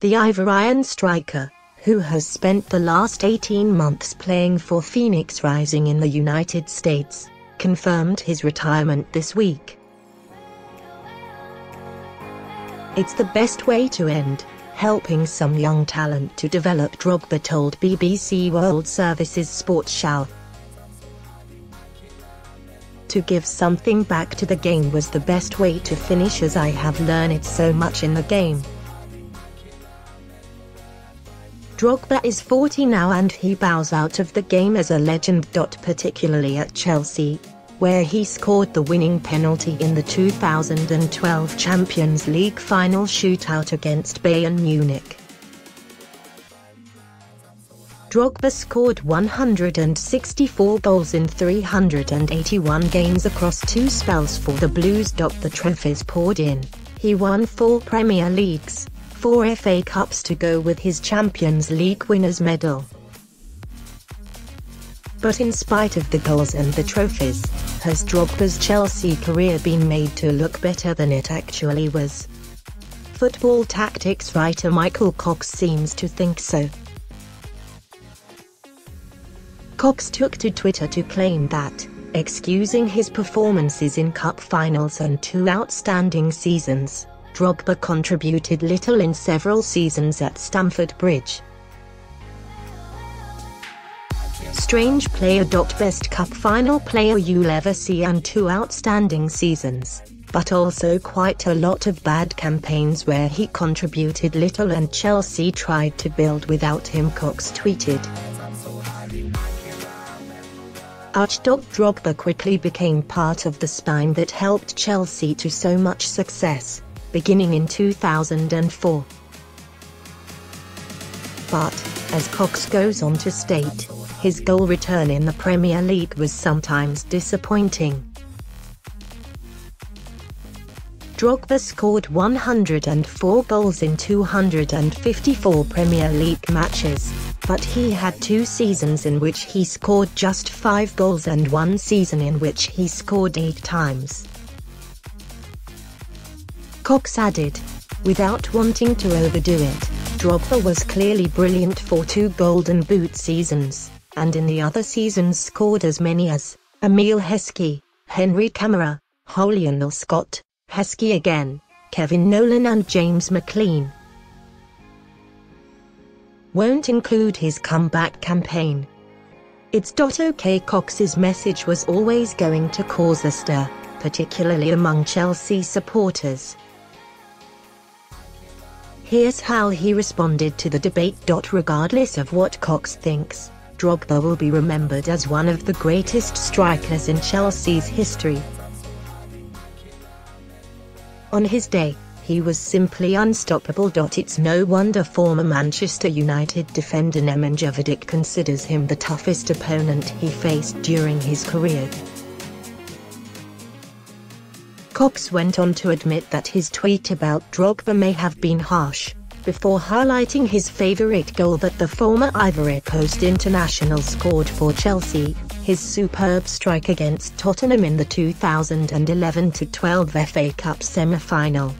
The Ivorian striker, who has spent the last 18 months playing for Phoenix Rising in the United States, confirmed his retirement this week. It's the best way to end, helping some young talent to develop Drogba told BBC World Service's Sportshour. To give something back to the game was the best way to finish as I have learned so much in the game. Drogba is 40 now and he bows out of the game as a legend. Particularly at Chelsea, where he scored the winning penalty in the 2012 Champions League final shootout against Bayern Munich. Drogba scored 164 goals in 381 games across two spells for the Blues. The trophies poured in. He won four Premier Leagues, four FA Cups to go with his Champions League winners medal. But in spite of the goals and the trophies, has Drogba's Chelsea career been made to look better than it actually was? Football tactics writer Michael Cox seems to think so. Cox took to Twitter to claim that, excusing his performances in cup finals and two outstanding seasons, Drogba contributed little in several seasons at Stamford Bridge. Strange player. Best cup final player you'll ever see and two outstanding seasons, but also quite a lot of bad campaigns where he contributed little and Chelsea tried to build without him Cox tweeted. Archdog Drogba quickly became part of the spine that helped Chelsea to so much success beginning in 2004. But, as Cox goes on to state, his goal return in the Premier League was sometimes disappointing. Drogba scored 104 goals in 254 Premier League matches, but he had two seasons in which he scored just 5 goals and one season in which he scored 8 times. Cox added. Without wanting to overdo it, Drogba was clearly brilliant for two Golden Boot seasons, and in the other seasons scored as many as Emile Heskey, Henri Camara, Julian Scott, Heskey again, Kevin Nolan and James McClean. Won't include his comeback campaign. It's OK Cox's message was always going to cause a stir, particularly among Chelsea supporters. Here's how he responded to the debate. Regardless of what Cox thinks, Drogba will be remembered as one of the greatest strikers in Chelsea's history. On his day, he was simply unstoppable. It's no wonder former Manchester United defender Nemanja Vidic considers him the toughest opponent he faced during his career. Cox went on to admit that his tweet about Drogba may have been harsh, before highlighting his favourite goal that the former Ivory Coast international scored for Chelsea, his superb strike against Tottenham in the 2011-12 FA Cup semi-final.